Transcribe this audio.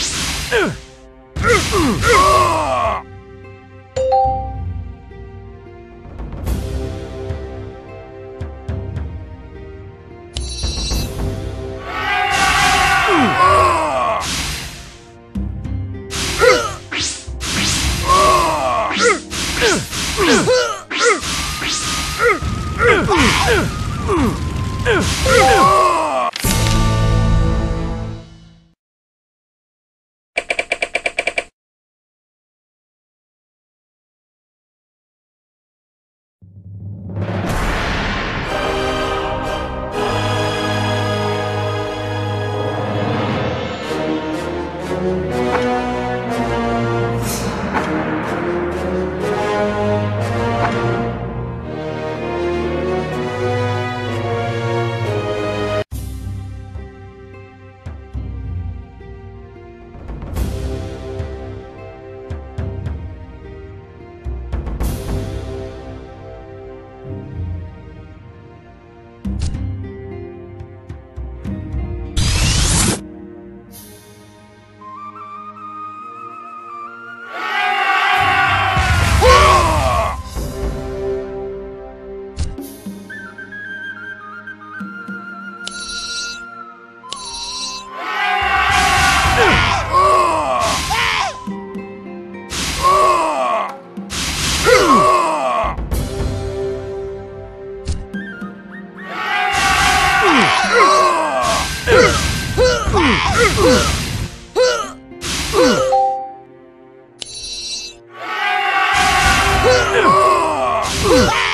Ugh! Ugh!